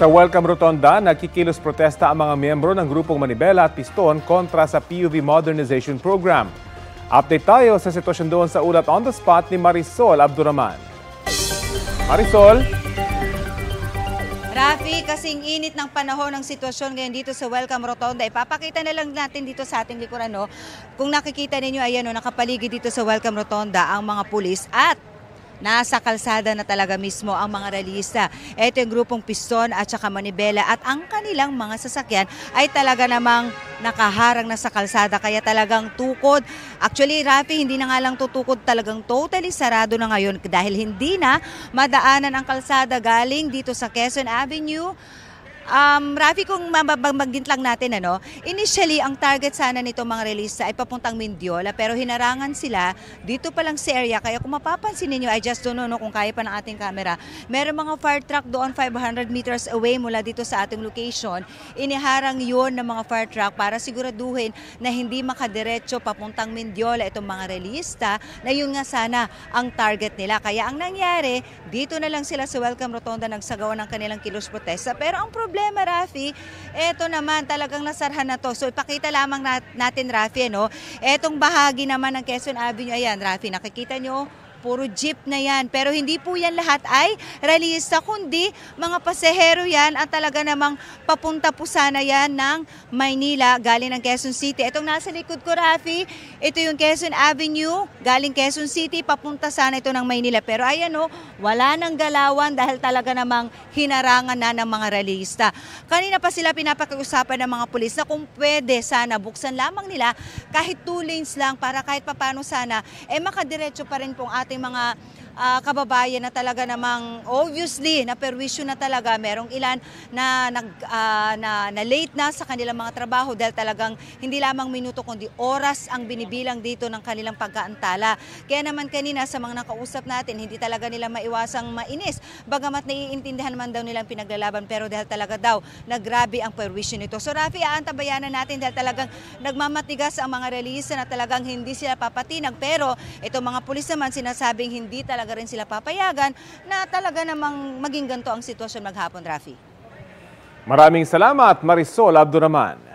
Sa Welcome Rotonda, nagkikilos protesta ang mga miyembro ng grupong Manibela at Piston kontra sa PUV Modernization Program. Update tayo sa sitwasyon doon sa ulat on the spot ni Marisol Abduraman. Marisol? Rafi, kasing init ng panahon ng sitwasyon ngayon dito sa Welcome Rotonda. Ipapakita na lang natin dito sa ating likuran, no? Kung nakikita ninyo, ayan, no, nakapaligid dito sa Welcome Rotonda ang mga pulis at Nasa kalsada na talaga mismo ang mga realista. Ito yung grupong Piston at saka Manibela. At ang kanilang mga sasakyan ay talaga namang nakaharang na sa kalsada. Kaya talagang tukod. Actually, Rafi, hindi na nga lang tutukod. Talagang totally sarado na ngayon. Dahil hindi na madaanan ang kalsada galing dito sa Quezon Avenue Um, Rafi, kung mababanggit lang natin, ano, initially, ang target sana nito mga relista ay papuntang Mindiola, pero hinarangan sila dito pa lang sa area. Kaya kung mapapansin ninyo, I just don't know no, kung kaya pa ng ating camera, meron mga fire truck doon 500 meters away mula dito sa ating location. Iniharang yun ng mga fire truck para siguraduhin na hindi makadiretso papuntang Mindiola itong mga relista na yun nga sana ang target nila. Kaya ang nangyari, dito na lang sila sa Welcome Rotonda nagsagawa ng kanilang kilos protesta. Pero ang problema problema, Rafi, eto naman talagang nasarhan na to. So ipakita lamang natin, Rafi, no? Etong bahagi naman ng Quezon Avenue, ayan, Rafi, nakikita nyo, Puro jeep na yan. Pero hindi po yan lahat ay realista, kundi mga pasahero yan at talaga namang papunta po sana yan ng Maynila, galing ng Quezon City. Itong nasa likod ko, Rafi, ito yung Quezon Avenue, galing Quezon City, papunta sana ito ng Maynila. Pero ayan o, wala nang galawan dahil talaga namang hinarangan na ng mga realista. Kanina pa sila pinapakiusapan ng mga pulis na kung pwede sana buksan lamang nila kahit two lanes lang para kahit papano sana, eh makadiretso pa rin pong ating ating mga uh, kababayan na talaga namang obviously na perwisyo na talaga merong ilan na nag uh, na, na late na sa kanilang mga trabaho dahil talagang hindi lamang minuto kundi oras ang binibilang dito ng kanilang pagkaantala. Kaya naman kanina sa mga nakausap natin hindi talaga nila maiwasang mainis bagamat naiintindihan man daw nilang pinaglalaban pero dahil talaga daw nagrabe ang perwisyo nito. So Rafi, aantabayanan natin dahil talagang nagmamatigas ang mga realista na talagang hindi sila papatinag pero itong mga pulis naman sinasabing hindi talaga talaga rin sila papayagan na talaga namang maging ganito ang sitwasyon maghapon, Rafi. Maraming salamat, Marisol Abduraman.